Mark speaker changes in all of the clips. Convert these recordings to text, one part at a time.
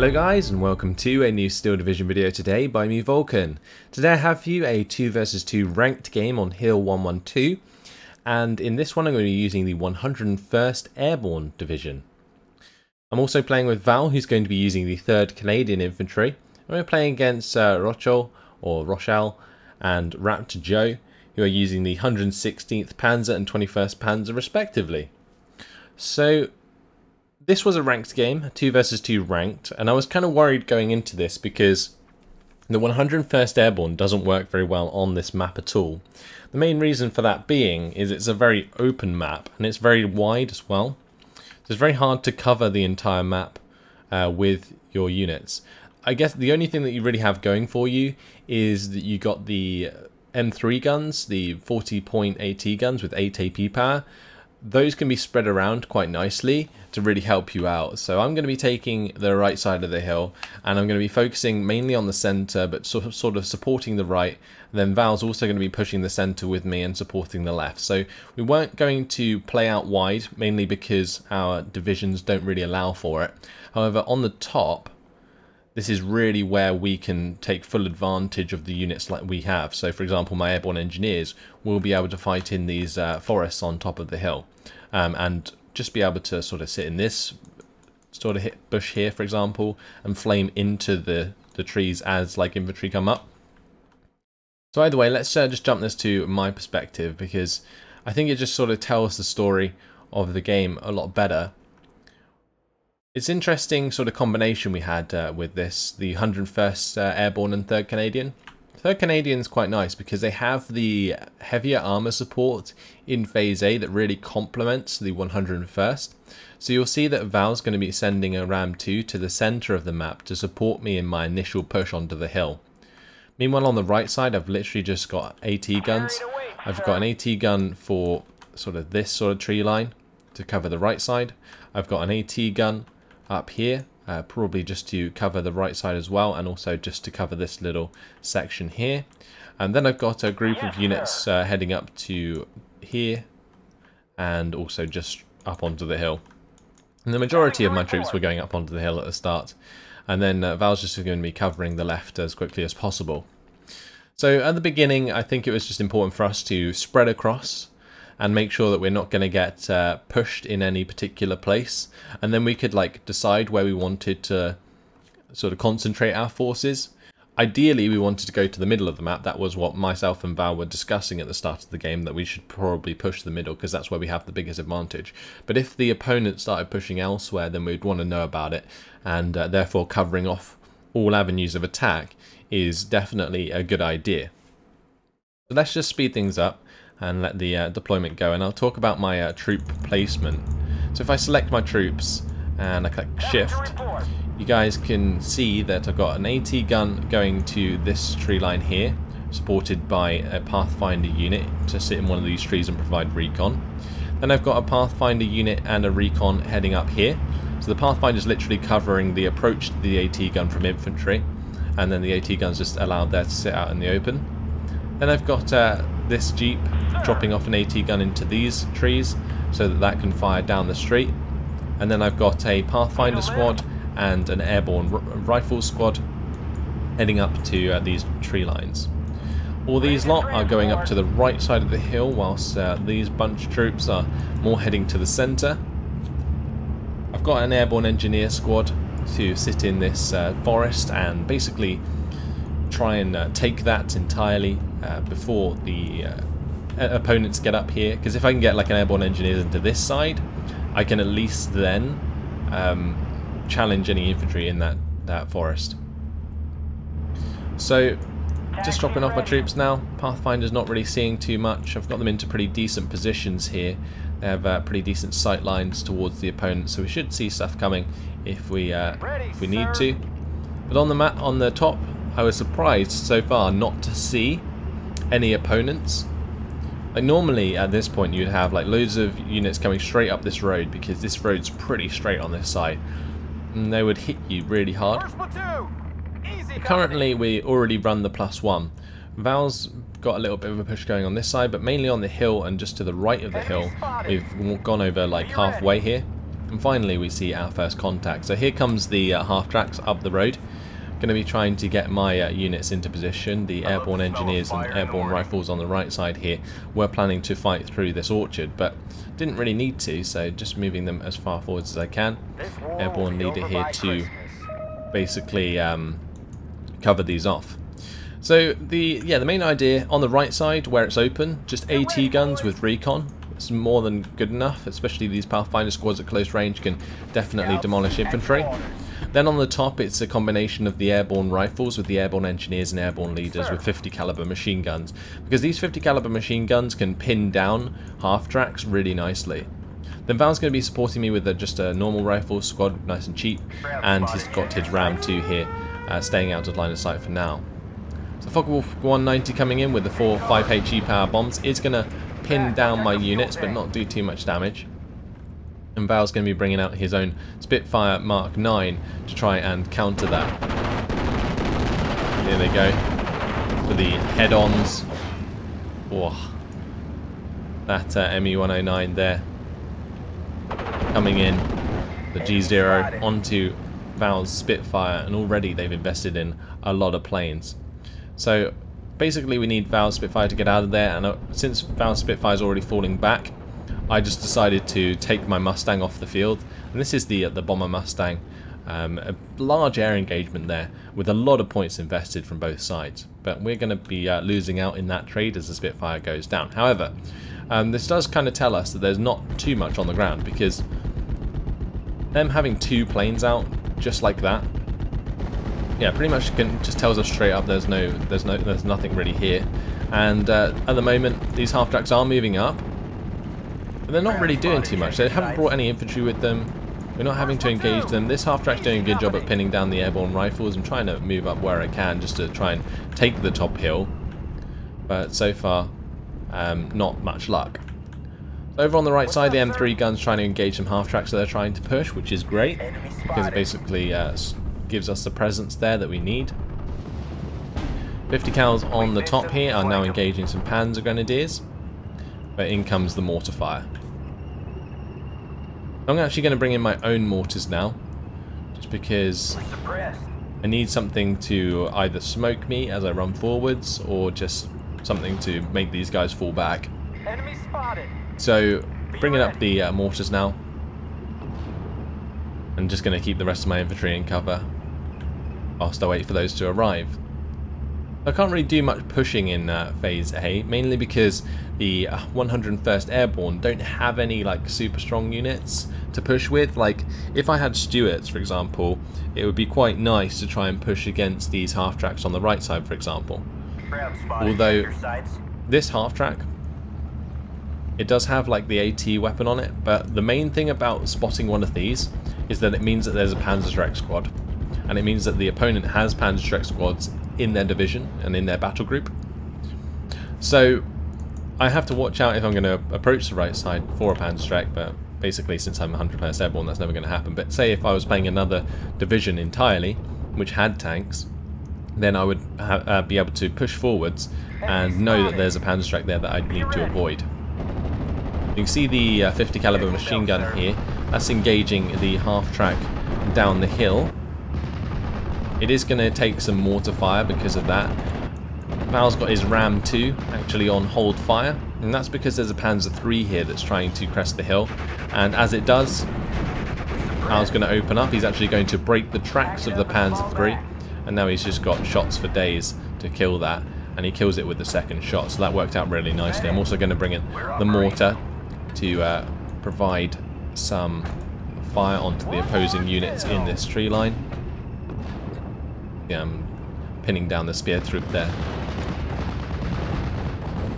Speaker 1: Hello guys and welcome to a new Steel Division video today by me Vulcan. Today I have for you a 2 vs 2 ranked game on Hill 112 and in this one I'm going to be using the 101st Airborne Division. I'm also playing with Val who's going to be using the 3rd Canadian Infantry and we're playing against uh, Rochelle or Rochelle and Raptor Joe who are using the 116th Panzer and 21st Panzer respectively. So this was a ranked game, 2 versus 2 ranked, and I was kind of worried going into this because the 101st Airborne doesn't work very well on this map at all. The main reason for that being is it's a very open map and it's very wide as well. So it's very hard to cover the entire map uh, with your units. I guess the only thing that you really have going for you is that you got the M3 guns, the 40 point AT guns with 8 AP power, those can be spread around quite nicely to really help you out. So I'm going to be taking the right side of the hill and I'm going to be focusing mainly on the center but sort of, supporting the right. Then Val's also going to be pushing the center with me and supporting the left. So we weren't going to play out wide mainly because our divisions don't really allow for it. However, on the top, this is really where we can take full advantage of the units like we have. So for example, my airborne engineers will be able to fight in these uh, forests on top of the hill um, and just be able to sort of sit in this sort of hit bush here, for example, and flame into the, the trees as like infantry come up. So either way, let's uh, just jump this to my perspective because I think it just sort of tells the story of the game a lot better it's interesting sort of combination we had uh, with this, the 101st uh, Airborne and 3rd Canadian. 3rd Canadian is quite nice because they have the heavier armor support in Phase A that really complements the 101st. So you'll see that Val's going to be sending a Ram 2 to the center of the map to support me in my initial push onto the hill. Meanwhile on the right side I've literally just got AT guns. I've got an AT gun for sort of this sort of tree line to cover the right side. I've got an AT gun up here, uh, probably just to cover the right side as well, and also just to cover this little section here. And then I've got a group of units uh, heading up to here, and also just up onto the hill. And the majority of my troops were going up onto the hill at the start, and then uh, Val's just going to be covering the left as quickly as possible. So at the beginning, I think it was just important for us to spread across and make sure that we're not going to get uh, pushed in any particular place. And then we could like decide where we wanted to sort of concentrate our forces. Ideally, we wanted to go to the middle of the map. That was what myself and Val were discussing at the start of the game, that we should probably push the middle because that's where we have the biggest advantage. But if the opponent started pushing elsewhere, then we'd want to know about it, and uh, therefore covering off all avenues of attack is definitely a good idea. Let's just speed things up and let the uh, deployment go. And I'll talk about my uh, troop placement. So if I select my troops and I click shift, you guys can see that I've got an AT gun going to this tree line here, supported by a Pathfinder unit to sit in one of these trees and provide recon. Then I've got a Pathfinder unit and a recon heading up here. So the Pathfinder is literally covering the approach to the AT gun from infantry, and then the AT gun's just allowed there to sit out in the open. Then I've got uh, this Jeep dropping off an AT gun into these trees so that that can fire down the street. And then I've got a Pathfinder squad and an airborne rifle squad heading up to uh, these tree lines. All these lot are going up to the right side of the hill whilst uh, these bunch troops are more heading to the centre. I've got an airborne engineer squad to sit in this uh, forest and basically try and uh, take that entirely uh, before the uh, opponents get up here. Because if I can get like an airborne engineer into this side, I can at least then um, challenge any infantry in that, that forest. So, just dropping off my troops now. Pathfinder's not really seeing too much. I've got them into pretty decent positions here. They have uh, pretty decent sight lines towards the opponent, so we should see stuff coming if we uh, if we need to. But on the map, on the top, I was surprised so far not to see any opponents. Like normally at this point you'd have like loads of units coming straight up this road because this road's pretty straight on this side. And they would hit you really hard. Currently we already run the plus one. Val's got a little bit of a push going on this side, but mainly on the hill and just to the right of the hill. We've gone over like halfway here. And finally we see our first contact. So here comes the uh, half-tracks up the road. Going to be trying to get my uh, units into position. The airborne engineers and airborne rifles on the right side here were planning to fight through this orchard, but didn't really need to, so just moving them as far forwards as I can. Airborne leader here to basically um, cover these off. So the yeah the main idea on the right side where it's open, just AT guns with recon. It's more than good enough, especially these Pathfinder squads at close range can definitely demolish infantry. Then on the top it's a combination of the airborne rifles with the airborne engineers and airborne leaders with 50 caliber machine guns because these 50 caliber machine guns can pin down half tracks really nicely. Then Val's going to be supporting me with a, just a normal rifle squad, nice and cheap, and he's got his Ram 2 here, uh, staying out of line of sight for now. So Focke-Wulf 190 coming in with the four 5 HE power bombs is going to pin down my units but not do too much damage. And Val's going to be bringing out his own Spitfire Mark 9 to try and counter that. Here they go. For the head-ons. Oh, that uh, ME-109 there. Coming in. The G0 onto Val's Spitfire. And already they've invested in a lot of planes. So basically we need Val's Spitfire to get out of there and uh, since Val's Spitfire is already falling back I just decided to take my Mustang off the field and this is the uh, the bomber Mustang um, a large air engagement there with a lot of points invested from both sides but we're going to be uh, losing out in that trade as the Spitfire goes down however um, this does kind of tell us that there's not too much on the ground because them having two planes out just like that yeah, pretty much can just tells us straight up there's no there's no there's nothing really here. And uh, at the moment these half tracks are moving up. But they're not really doing too much. They haven't brought any infantry with them. We're not having to engage them. This half track's doing a good job at pinning down the airborne rifles. I'm trying to move up where I can just to try and take the top hill. But so far, um, not much luck. Over on the right side, the M3 gun's trying to engage some half tracks that they're trying to push, which is great because it basically uh, gives us the presence there that we need. 50 cals on the top here are now engaging some Panzer Grenadiers, but in comes the mortar fire. I'm actually going to bring in my own mortars now, just because I need something to either smoke me as I run forwards, or just something to make these guys fall back. So, bringing up the uh, mortars now. I'm just going to keep the rest of my infantry in cover whilst I wait for those to arrive. I can't really do much pushing in uh, Phase A, mainly because the 101st uh, Airborne don't have any like super strong units to push with. Like, if I had Stuarts, for example, it would be quite nice to try and push against these half-tracks on the right side, for example. Although, this half-track, it does have like the AT weapon on it, but the main thing about spotting one of these is that it means that there's a Panzerschreck squad and it means that the opponent has Panzerschreck squads in their division and in their battle group. So I have to watch out if I'm going to approach the right side for a Panzerschreck, but basically since I'm 100% airborne that's never going to happen. But say if I was playing another division entirely, which had tanks, then I would uh, be able to push forwards and know that there's a Panzerschreck there that I need to avoid. You can see the uh, 50 caliber machine gun here. That's engaging the half track down the hill it is going to take some mortar fire because of that. Val's got his Ram 2 actually on hold fire, and that's because there's a Panzer 3 here that's trying to crest the hill. And as it does, Val's going to open up. He's actually going to break the tracks of the Panzer 3, and now he's just got shots for days to kill that. And he kills it with the second shot, so that worked out really nicely. I'm also going to bring in the mortar to uh, provide some fire onto the opposing units in this tree line um, pinning down the spear troop there.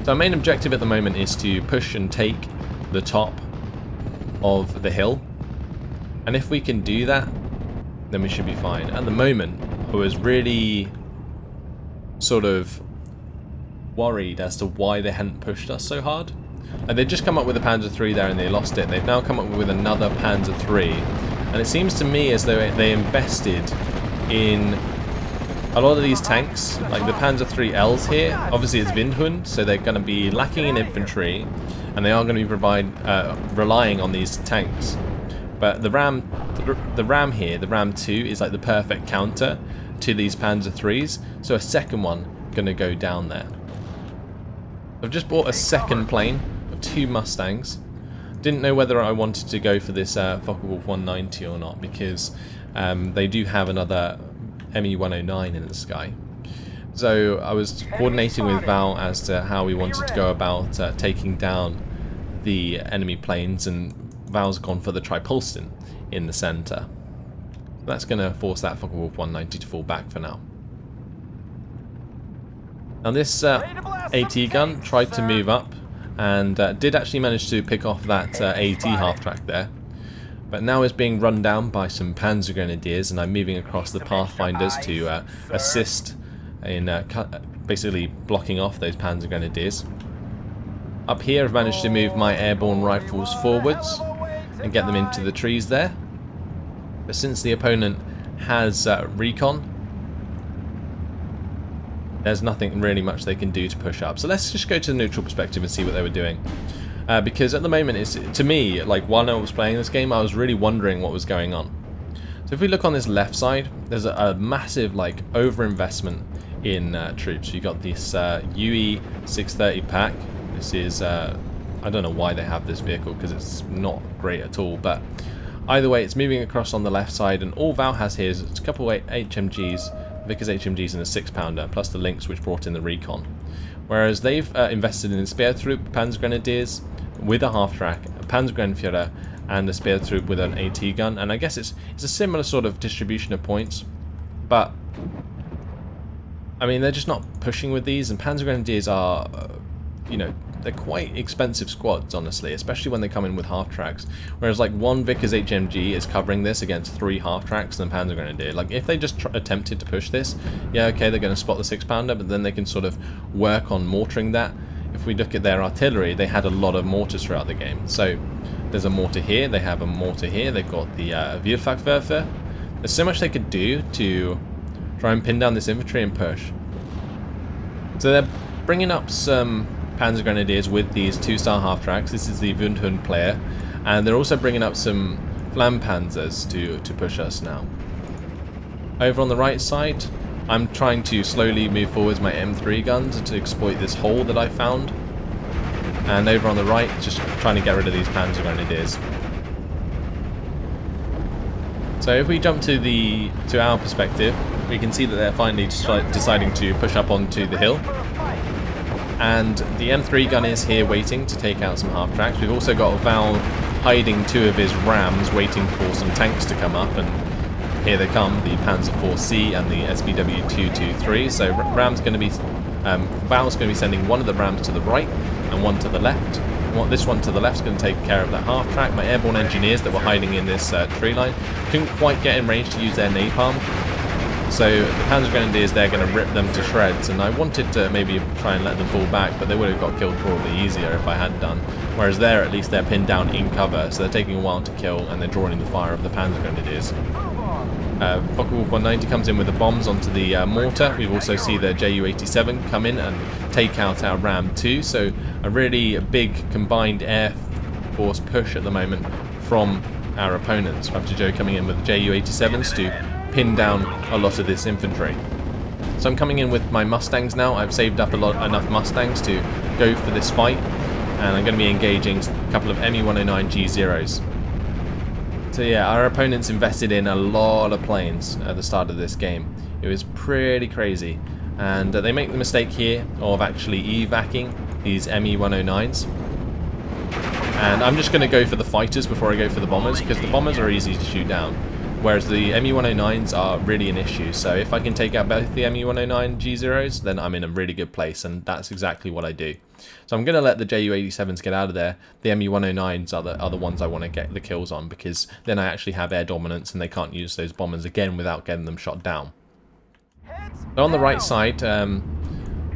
Speaker 1: So our main objective at the moment is to push and take the top of the hill. And if we can do that, then we should be fine. At the moment, I was really sort of worried as to why they hadn't pushed us so hard. And they'd just come up with a Panzer III there and they lost it. They've now come up with another Panzer III. And it seems to me as though they invested in a lot of these tanks, like the Panzer III Ls here, obviously it's Windhund, so they're going to be lacking in infantry, and they are going to be provide, uh, relying on these tanks. But the Ram, the Ram here, the Ram 2, is like the perfect counter to these Panzer 3s. So a second one going to go down there. I've just bought a second plane of two Mustangs. Didn't know whether I wanted to go for this uh, Focke-Wulf 190 or not because um, they do have another ME-109 in the sky. So I was coordinating with Val as to how we wanted to go about uh, taking down the enemy planes and Val's gone for the Tripolsten in the centre. That's going to force that Focke-Wulf 190 to fall back for now. Now this uh, AT gun tried to move up and uh, did actually manage to pick off that uh, AT half-track there. But now is being run down by some Panzer Grenadiers and I'm moving across the Pathfinders to uh, assist in uh, basically blocking off those Panzer Grenadiers. Up here I've managed to move my airborne rifles forwards and get them into the trees there. But since the opponent has uh, recon, there's nothing really much they can do to push up. So let's just go to the neutral perspective and see what they were doing. Uh, because at the moment, it's to me, like while I was playing this game, I was really wondering what was going on. So if we look on this left side, there's a, a massive like overinvestment in uh, troops. You've got this uh, UE 630 pack. This is, uh, I don't know why they have this vehicle because it's not great at all, but either way, it's moving across on the left side, and all Val has here is a couple of HMGs, Vickers HMGs, and a six pounder, plus the Lynx which brought in the recon. Whereas they've uh, invested in Speertrupp Panzer Grenadiers with a half track, a Panzergrenadier, and a Speertrupp with an AT gun, and I guess it's it's a similar sort of distribution of points, but I mean, they're just not pushing with these, and Panzer Grenadiers are, uh, you know, they're quite expensive squads, honestly, especially when they come in with half tracks. Whereas, like, one Vickers HMG is covering this against three half tracks and Panzer Grenadier. Like, if they just attempted to push this, yeah, okay, they're going to spot the six pounder, but then they can sort of work on mortaring that. If we look at their artillery, they had a lot of mortars throughout the game. So, there's a mortar here, they have a mortar here, they've got the uh, There's so much they could do to Try and pin down this infantry and push. So they're bringing up some Panzer Grenadiers with these two-star half-tracks. This is the Windhund player. And they're also bringing up some Flampanzers to, to push us now. Over on the right side, I'm trying to slowly move forwards my M3 guns to exploit this hole that I found. And over on the right, just trying to get rid of these Panzer Grenadiers. So if we jump to the to our perspective, we can see that they're finally deciding to push up onto the hill. And the M3 gun is here waiting to take out some half-tracks. We've also got Val hiding two of his rams, waiting for some tanks to come up, and here they come, the Panzer IV-C and the SBW-223. So Ram's going to be, um, Val's going to be sending one of the rams to the right and one to the left. this one to the left is going to take care of that half track. My airborne engineers that were hiding in this uh, tree line couldn't quite get in range to use their napalm, so the Panzer Grenadiers, they're going to rip them to shreds, and I wanted to maybe try and let them fall back, but they would have got killed probably easier if I had done. Whereas there, at least they're pinned down in cover, so they're taking a while to kill, and they're drawing the fire of the Panzer Grenadiers. Uh, Focke-Wulf 190 comes in with the bombs onto the uh, mortar. We also see the Ju-87 come in and take out our Ram 2, so a really big combined air force push at the moment from our opponents. Raptor Joe coming in with the Ju-87s to pin down a lot of this infantry. So I'm coming in with my Mustangs now. I've saved up a lot enough Mustangs to go for this fight. And I'm going to be engaging a couple of ME-109 G0s. So yeah, our opponents invested in a lot of planes at the start of this game. It was pretty crazy. And uh, they make the mistake here of actually evacing these ME-109s. And I'm just going to go for the fighters before I go for the bombers, because the bombers are easy to shoot down. Whereas the ME109s are really an issue. So if I can take out both the ME109 G0s, then I'm in a really good place, and that's exactly what I do. So I'm going to let the Ju-87s get out of there. The ME109s are the, are the ones I want to get the kills on, because then I actually have air dominance, and they can't use those bombers again without getting them shot down. So on the right side, um,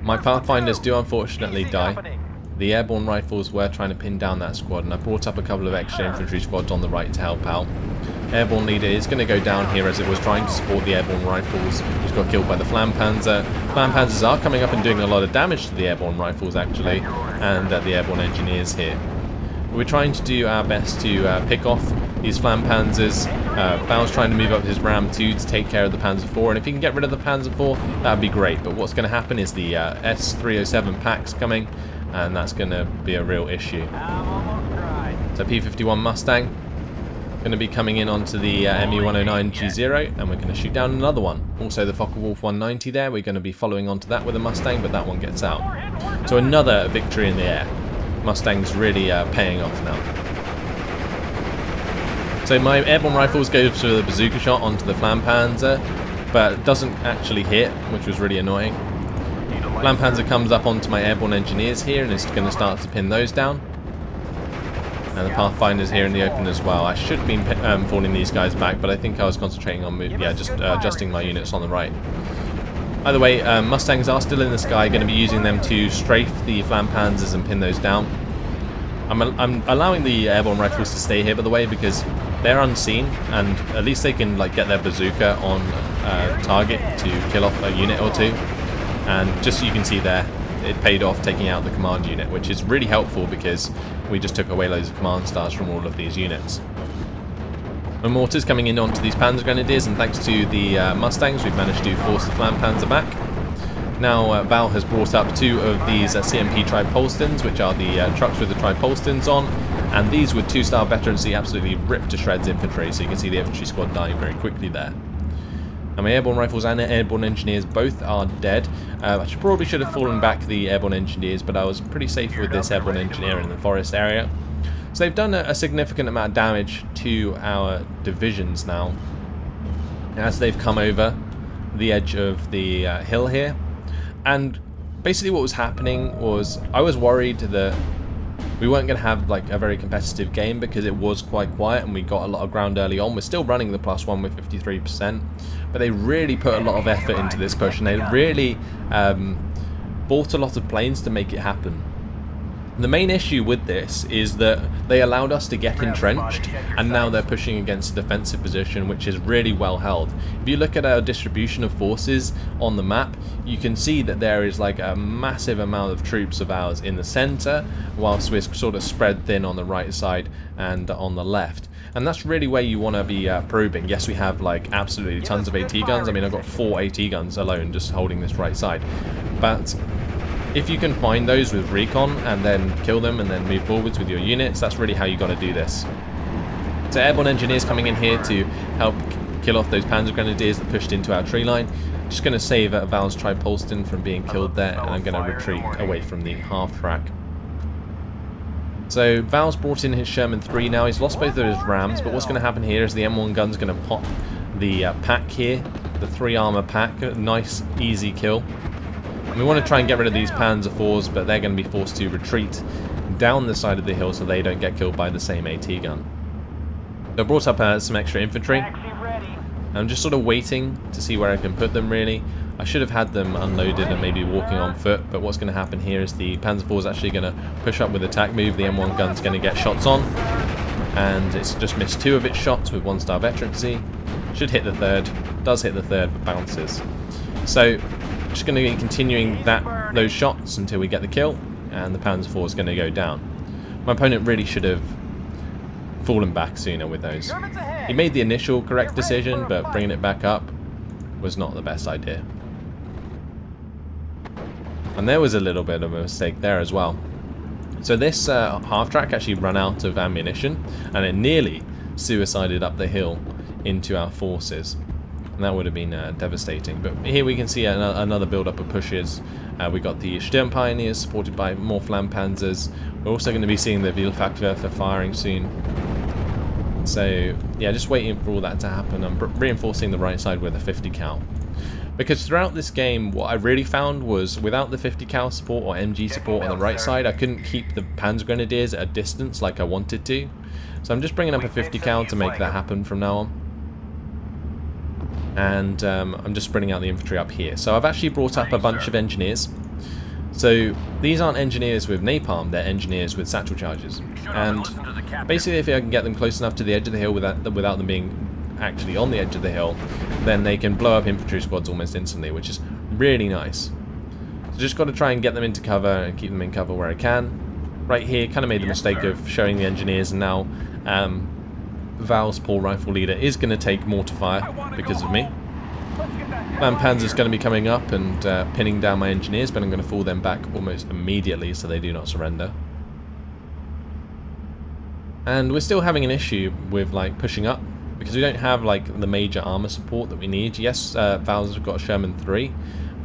Speaker 1: my Pathfinders do unfortunately die. The airborne rifles were trying to pin down that squad, and I brought up a couple of extra infantry squads on the right to help out. Airborne leader is going to go down here as it was trying to support the airborne rifles. He's got killed by the flampanzer. Flampanzers are coming up and doing a lot of damage to the airborne rifles actually, and uh, the airborne engineers here. We're trying to do our best to uh, pick off these flampanzers. Uh, Val's trying to move up his Ram 2 to take care of the Panzer 4, and if he can get rid of the Panzer 4, that'd be great. But what's going to happen is the uh, S307 packs coming, and that's going to be a real issue. So P-51 Mustang going to be coming in onto the uh, ME-109 G0 and we're going to shoot down another one. Also the Focke-Wulf 190 there, we're going to be following onto that with a Mustang but that one gets out. So another victory in the air. Mustang's really uh, paying off now. So my airborne rifles go for the bazooka shot onto the Flampanzer but doesn't actually hit, which was really annoying. Flampanzer comes up onto my airborne engineers here and is going to start to pin those down. And the Pathfinder's here in the open as well. I should have been um, falling these guys back, but I think I was concentrating on yeah, just uh, adjusting my units on the right. Either way, um, Mustangs are still in the sky, going to be using them to strafe the Flampanzers and pin those down. I'm, I'm allowing the airborne rifles to stay here, by the way, because they're unseen, and at least they can like get their bazooka on uh, target to kill off a unit or two. And just so you can see there, it paid off taking out the command unit, which is really helpful because we just took away loads of command stars from all of these units. The mortars coming in onto these Panzer Grenadiers, and thanks to the uh, Mustangs, we've managed to force the Flam Panzer back. Now, uh, Val has brought up two of these uh, CMP Tripolstens, which are the uh, trucks with the Tripolstens on, and these with two-star veterancy absolutely ripped to shreds infantry, so you can see the infantry squad dying very quickly there. And my airborne rifles and airborne engineers both are dead. Uh, I should probably should have fallen back the airborne engineers, but I was pretty safe with this airborne engineer in the forest area. So they've done a, a significant amount of damage to our divisions now. As they've come over the edge of the uh, hill here. And basically what was happening was I was worried that we weren't going to have like a very competitive game because it was quite quiet and we got a lot of ground early on. We're still running the plus one with 53%, but they really put a lot of effort into this push and they really um, bought a lot of planes to make it happen. The main issue with this is that they allowed us to get entrenched and now they're pushing against a defensive position which is really well held. If you look at our distribution of forces on the map you can see that there is like a massive amount of troops of ours in the centre whilst we're sort of spread thin on the right side and on the left. And that's really where you want to be uh, probing. Yes, we have like absolutely tons of AT guns. I mean, I've got four AT guns alone just holding this right side. But if you can find those with recon and then kill them and then move forwards with your units, that's really how you got to do this. So airborne engineers coming in here to help kill off those panzer grenadiers that pushed into our tree line. Just going to save uh, Val's Tripolsten from being killed there and I'm going to retreat away from the half track. So Val's brought in his Sherman 3 now. He's lost both of his Rams, but what's going to happen here is the M1 gun's going to pop the uh, pack here, the 3 armor pack. Nice, easy kill. We want to try and get rid of these Panzer IVs, but they're going to be forced to retreat down the side of the hill so they don't get killed by the same AT gun. I brought up uh, some extra infantry. I'm just sort of waiting to see where I can put them really. I should have had them unloaded and maybe walking on foot, but what's going to happen here is the Panzer IV is actually going to push up with attack move. The M1 gun's going to get shots on, and it's just missed two of its shots with one star veterancy. Should hit the third, does hit the third, but bounces. So just going to be continuing that those shots until we get the kill, and the Panzer IV is going to go down. My opponent really should have fallen back sooner with those. He made the initial correct decision, but bringing it back up was not the best idea. And there was a little bit of a mistake there as well. So this uh, half-track actually ran out of ammunition, and it nearly suicided up the hill into our forces. And that would have been uh, devastating. But here we can see an another build-up of pushes. Uh, we got the Sturm Pioneers supported by more Flampanzers. We're also going to be seeing the Vielfachwerfer firing soon. So, yeah, just waiting for all that to happen. I'm reinforcing the right side with a 50 cal. Because throughout this game, what I really found was without the 50 cal support or MG support on the right side, I couldn't keep the Panzer Grenadiers at a distance like I wanted to. So I'm just bringing up a 50 cal to make that happen from now on and um, I'm just spreading out the infantry up here. So I've actually brought up a bunch of engineers. So these aren't engineers with napalm, they're engineers with satchel charges. And basically if I can get them close enough to the edge of the hill without, without them being actually on the edge of the hill, then they can blow up infantry squads almost instantly, which is really nice. So just got to try and get them into cover and keep them in cover where I can. Right here, kind of made the mistake of showing the engineers and now um, Val's Paul Rifle Leader is going to take mortar fire because of me. Panzer's going to be coming up and uh, pinning down my engineers, but I'm going to fall them back almost immediately so they do not surrender. And we're still having an issue with like pushing up because we don't have like the major armor support that we need. Yes, uh, Val's have got a Sherman 3,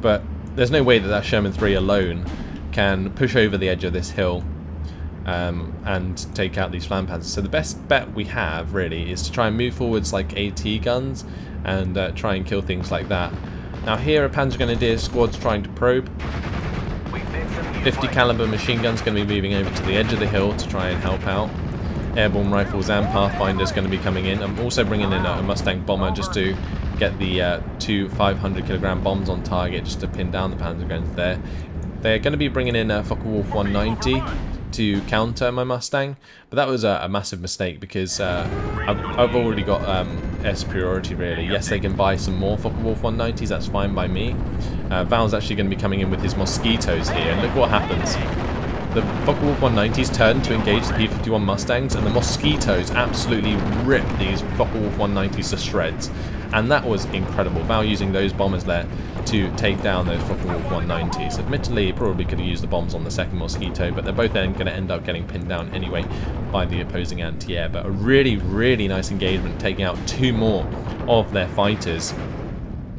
Speaker 1: but there's no way that that Sherman 3 alone can push over the edge of this hill um, and take out these flam panzers. So the best bet we have really is to try and move forwards like AT guns and uh, try and kill things like that. Now here a Panzer Grenadier squad's trying to probe. 50 caliber machine gun's going to be moving over to the edge of the hill to try and help out. Airborne rifles and Pathfinder's going to be coming in. I'm also bringing in a Mustang bomber just to get the uh, two 500 kilogram bombs on target just to pin down the Panzer guns there. They're going to be bringing in a Focke-Wulf 190 to counter my Mustang, but that was a, a massive mistake because uh, I've, I've, already got um, air superiority really. Yes, they can buy some more Focke-Wulf 190s, that's fine by me. Uh, Val's actually going to be coming in with his Mosquitoes here, and look what happens. The Focke-Wulf 190s turn to engage the P-51 Mustangs, and the Mosquitoes absolutely rip these Focke-Wulf 190s to shreds. And that was incredible. Val using those bombers there to take down those Focke-Wulf 190s. Admittedly, probably could have used the bombs on the second Mosquito, but they're both then going to end up getting pinned down anyway by the opposing anti-air. But a really, really nice engagement, taking out two more of their fighters.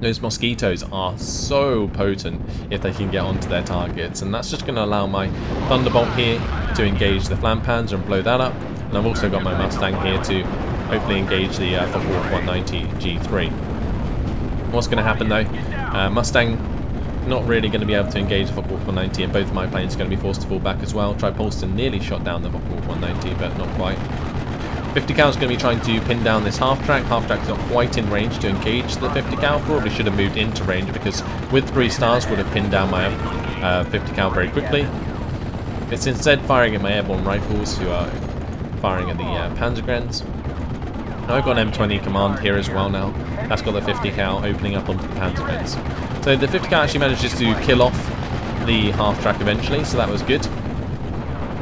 Speaker 1: Those mosquitoes are so potent if they can get onto their targets, and that's just going to allow my Thunderbolt here to engage the Flam Panzer and blow that up. And I've also got my Mustang here to hopefully engage the uh, Focke-Wulf 190 G3. What's going to happen though? Uh, Mustang not really going to be able to engage the Focke-Wulf 190 and both my planes are going to be forced to fall back as well. Tripolsten nearly shot down the Focke-Wulf 190 but not quite. 50 cal is going to be trying to pin down this half track. Half track is not quite in range to engage the 50 cal. Probably should have moved into range because with three stars would have pinned down my uh, 50 cal very quickly. It's instead firing at my airborne rifles who are firing at the uh, Panzergrens. I've got an M20 command here as well now. That's got the 50 cal opening up onto the Panzergrens. So the 50 cal actually manages to kill off the half track eventually, so that was good.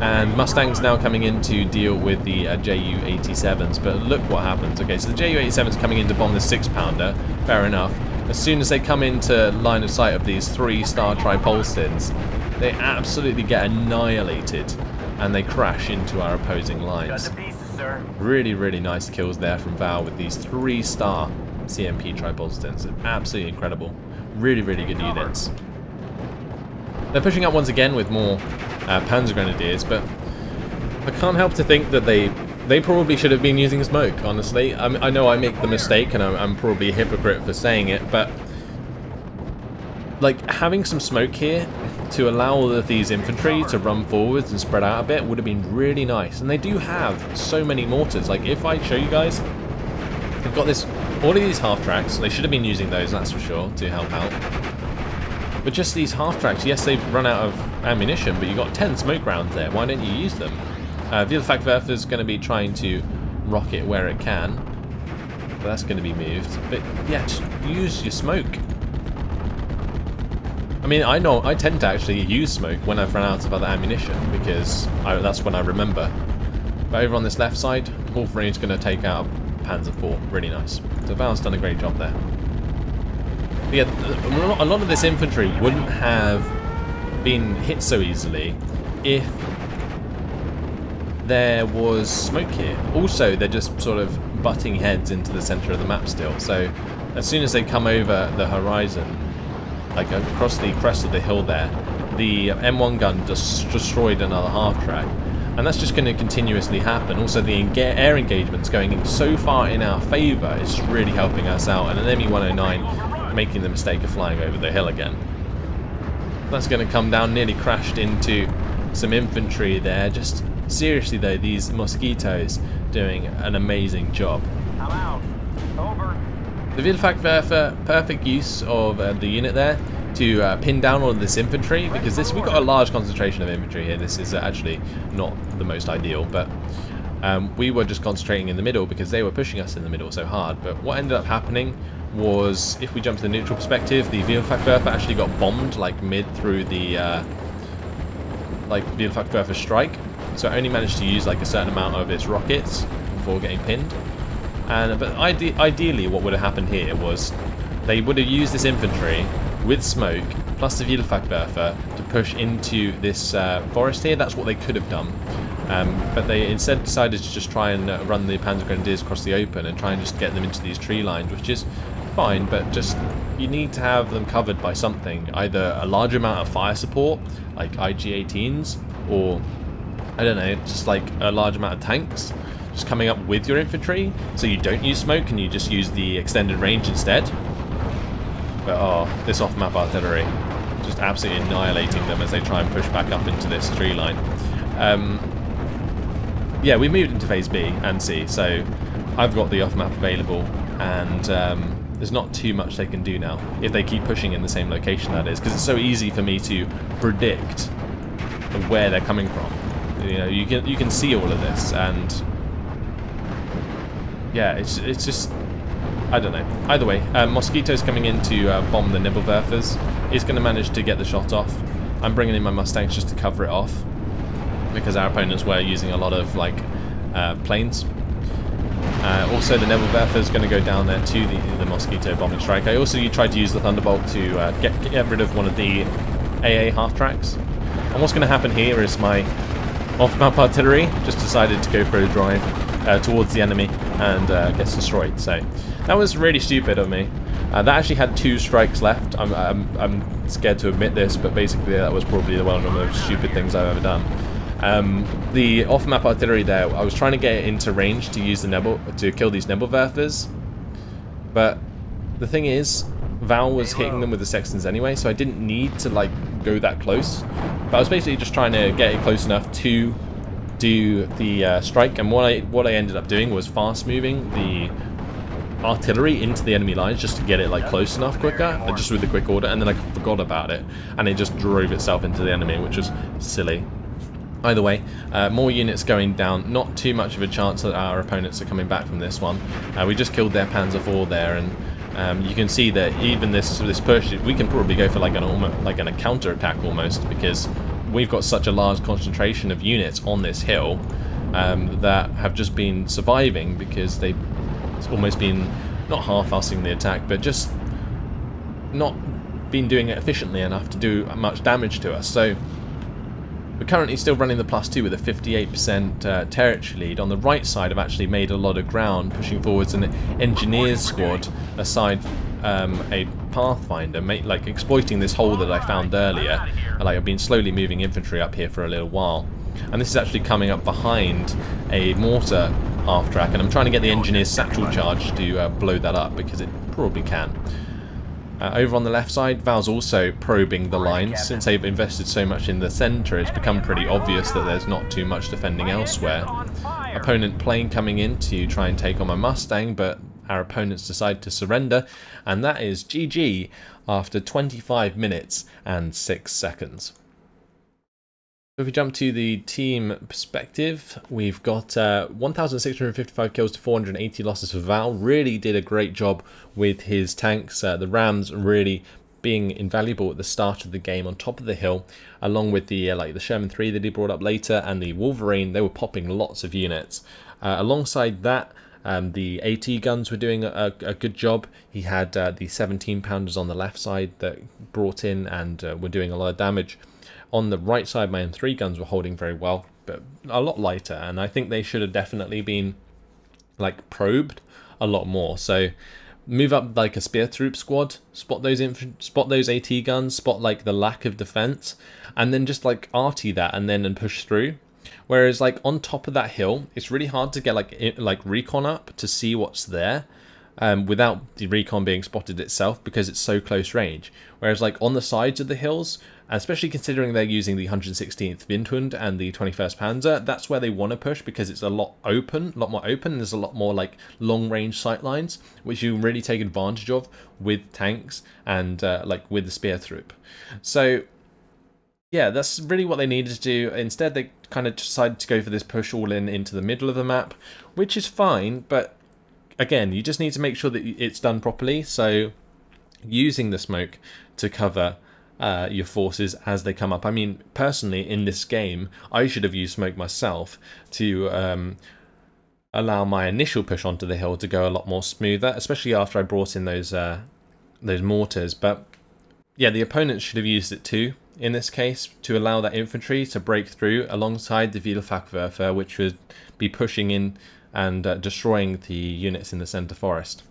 Speaker 1: And Mustang's now coming in to deal with the uh, Ju-87s, but look what happens. Okay, so the Ju-87's coming in to bomb the 6-pounder, fair enough. As soon as they come into line of sight of these three-star Tripolstens, they absolutely get annihilated, and they crash into our opposing lines. Really, really nice kills there from Val with these three-star CMP Tripolstens. Absolutely incredible. Really, really good units. They're pushing up once again with more uh, Panzer Grenadiers, but I can't help to think that they they probably should have been using smoke, honestly. I, I know I make the mistake, and I'm, I'm, probably a hypocrite for saying it, but like having some smoke here to allow all of these infantry to run forwards and spread out a bit would have been really nice. And they do have so many mortars. Like if I show you guys, they've got this all of these half tracks. They should have been using those, that's for sure, to help out. But just these half-tracks, yes, they've run out of ammunition, but you've got 10 smoke rounds there. Why don't you use them? Uh, Vielfachwerfer is going to be trying to rocket where it can. But that's going to be moved. But, yeah, just use your smoke. I mean, I know, I tend to actually use smoke when I've run out of other ammunition, because I, that's when I remember. But over on this left side, Wolverine is going to take out Panzer IV. Really nice. So Val's done a great job there yeah, a lot of this infantry wouldn't have been hit so easily if there was smoke here. Also, they're just sort of butting heads into the center of the map still. So as soon as they come over the horizon, like across the crest of the hill there, the M1 gun just destroyed another half track. And that's just going to continuously happen. Also, the air engagement's going so far in our favour, it's really helping us out. And an ME-109 making the mistake of flying over the hill again. That's going to come down, nearly crashed into some infantry there. Just seriously though, these mosquitoes doing an amazing job.
Speaker 2: I'm out. Over.
Speaker 1: The Vielfachwerfer, perfect use of uh, the unit there to uh, pin down all of this infantry because this we've got a large concentration of infantry here. This is uh, actually not the most ideal, but um, we were just concentrating in the middle because they were pushing us in the middle so hard. But what ended up happening was, if we jump to the neutral perspective, the Vielfachwerfer actually got bombed like mid through the uh, like Vielfachwerfer strike. So it only managed to use like a certain amount of its rockets before getting pinned. And But ide ideally what would have happened here was they would have used this infantry with smoke plus the Vielfachwerfer to push into this uh, forest here. That's what they could have done. Um, but they instead decided to just try and uh, run the Panzer Grenadiers across the open and try and just get them into these tree lines, which is fine, but just you need to have them covered by something. Either a large amount of fire support, like IG-18s, or, I don't know, just like a large amount of tanks just coming up with your infantry, so you don't use smoke and you just use the extended range instead. But oh, this off-map artillery, just absolutely annihilating them as they try and push back up into this tree line. Um, yeah, we moved into phase B and C, so I've got the off-map available, and um, there's not too much they can do now, if they keep pushing in the same location, that is, because it's so easy for me to predict where they're coming from. You know, you can you can see all of this, and yeah, it's it's just I don't know. Either way, uh, Mosquito's coming in to uh, bomb the Nebelwerfers. He's going to manage to get the shot off. I'm bringing in my Mustangs just to cover it off because our opponents were using a lot of like uh, planes. Uh, also, the Nebelwerfer is going to go down there to the, the Mosquito bombing strike. I also tried to use the Thunderbolt to uh, get, get rid of one of the AA half tracks. And what's going to happen here is my off-map artillery just decided to go for a drive uh, towards the enemy and uh, gets destroyed. So that was really stupid of me. Uh, that actually had two strikes left. I'm, I'm, I'm scared to admit this, but basically that was probably the one of the most stupid things I've ever done. Um, the off-map artillery there, I was trying to get it into range to use the Nebel to kill these Nebelwerfers, but the thing is, Val was hitting them with the Sextons anyway, so I didn't need to like go that close. But I was basically just trying to get it close enough to do the uh, strike, and what I what I ended up doing was fast moving the artillery into the enemy lines just to get it like close enough quicker, just with the quick order, and then I forgot about it, and it just drove itself into the enemy, which was silly. Either way, uh, more units going down. Not too much of a chance that our opponents are coming back from this one. Uh, we just killed their Panzer IV there, and um, you can see that even this this push, we can probably go for like an almost, like a counter attack almost because we've got such a large concentration of units on this hill um, that have just been surviving because they've almost been not half-assing the attack, but just not been doing it efficiently enough to do much damage to us. So we're currently still running the plus two with a 58% uh, territory lead. On the right side, I've actually made a lot of ground, pushing forwards an engineers squad aside um, a pathfinder, like exploiting this hole that I found earlier. Like I've been slowly moving infantry up here for a little while. And this is actually coming up behind a mortar half track, and I'm trying to get the engineer's satchel charge to uh, blow that up because it probably can. Uh, over on the left side, Val's also probing the lines. Since they've invested so much in the centre, it's become pretty obvious that there's not too much defending elsewhere. Opponent plane coming in to try and take on my Mustang, but our opponents decide to surrender, and that is GG after 25 minutes and 6 seconds. If we jump to the team perspective, we've got uh, 1,655 kills to 480 losses for Val. Really did a great job with his tanks. Uh, the Rams really being invaluable at the start of the game on top of the hill, along with the uh, like the Sherman 3 that he brought up later and the Wolverine. They were popping lots of units. Uh, alongside that, um, the AT guns were doing a, a good job. He had uh, the 17 pounders on the left side that brought in and uh, were doing a lot of damage. On the right side, my M3 guns were holding very well, but a lot lighter, and I think they should have definitely been like probed a lot more. So move up like a spear troop squad, spot those spot those AT guns, spot like the lack of defense, and then just like arty that and then and push through. Whereas like on top of that hill, it's really hard to get like like recon up to see what's there um, without the recon being spotted itself because it's so close range. Whereas like on the sides of the hills, especially considering they're using the 116th Windhund and the 21st Panzer, that's where they want to push because it's a lot open, a lot more open. There's a lot more like long range sight lines, which you really take advantage of with tanks and uh, like with the spear troop. So yeah, that's really what they needed to do. Instead, they kind of decided to go for this push all in into the middle of the map, which is fine, but again, you just need to make sure that it's done properly. So using the smoke to cover uh, your forces as they come up. I mean, personally, in this game, I should have used smoke myself to um, allow my initial push onto the hill to go a lot more smoother, especially after I brought in those uh, those mortars. But yeah, the opponents should have used it too in this case to allow that infantry to break through alongside the Vielfachwerfer, which would be pushing in and uh, destroying the units in the center forest.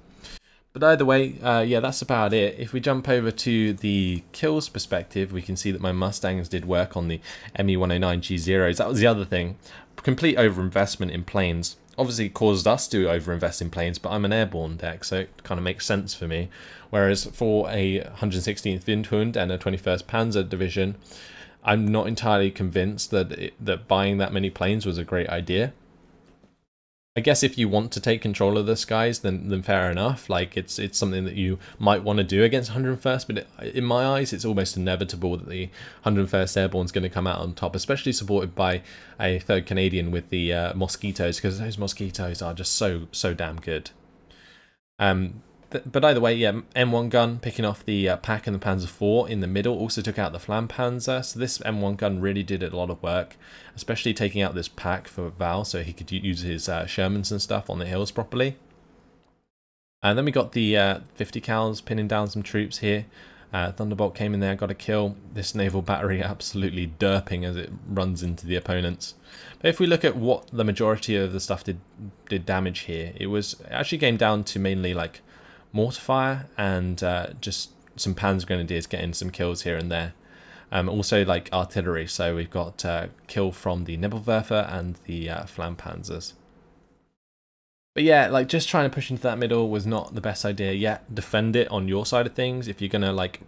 Speaker 1: But either way, uh, yeah, that's about it. If we jump over to the kills perspective, we can see that my Mustangs did work on the ME109G0s. That was the other thing. Complete overinvestment in planes. Obviously caused us to overinvest in planes, but I'm an airborne deck, so it kind of makes sense for me. Whereas for a 116th Windhund and a 21st Panzer Division, I'm not entirely convinced that it, that buying that many planes was a great idea. I guess if you want to take control of the skies, then then fair enough. Like it's it's something that you might want to do against 101st, but it, in my eyes, it's almost inevitable that the 101st Airborne is going to come out on top, especially supported by a third Canadian with the uh, mosquitoes, because those mosquitoes are just so so damn good. Um, but either way, yeah, M1 gun picking off the uh, PaK and the Panzer IV in the middle also took out the Flampanzer. So this M1 gun really did a lot of work, especially taking out this PaK for Valh so he could use his uh, Shermans and stuff on the hills properly. And then we got the uh, 50 cals pinning down some troops here. Uh, Thunderbolt came in there, got a kill. This naval battery absolutely derping as it runs into the opponents. But if we look at what the majority of the stuff did did damage here, it was actually came down to mainly like mortar fire and uh, just some Panzer Grenadiers getting some kills here and there. Um, also like artillery, so we've got uh, kill from the Nebelwerfer and the uh, Flampanzers. But yeah, like just trying to push into that middle was not the best idea yet. Defend it on your side of things. If you're gonna like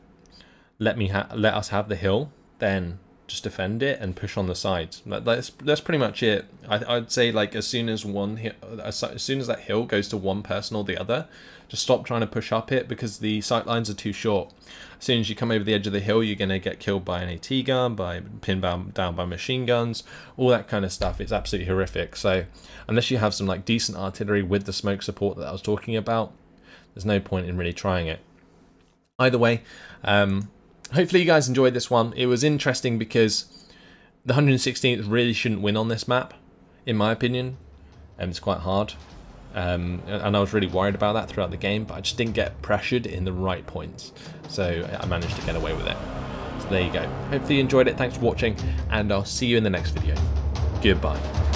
Speaker 1: let me let us have the hill, then just defend it and push on the sides. That's that's pretty much it. I, would say like as soon as one as soon as that hill goes to one person or the other, just stop trying to push up it because the sight lines are too short. As soon as you come over the edge of the hill, you're going to get killed by an AT gun, by pinned down by machine guns, all that kind of stuff. It's absolutely horrific. So unless you have some like decent artillery with the smoke support that I was talking about, there's no point in really trying it. Either way, um, hopefully you guys enjoyed this one. It was interesting because the 116th really shouldn't win on this map, in my opinion. And it's quite hard. Um, and I was really worried about that throughout the game, but I just didn't get pressured in the right points. So I managed to get away with it. So there you go. Hopefully you enjoyed it. Thanks for watching, and I'll see you in the next video. Goodbye.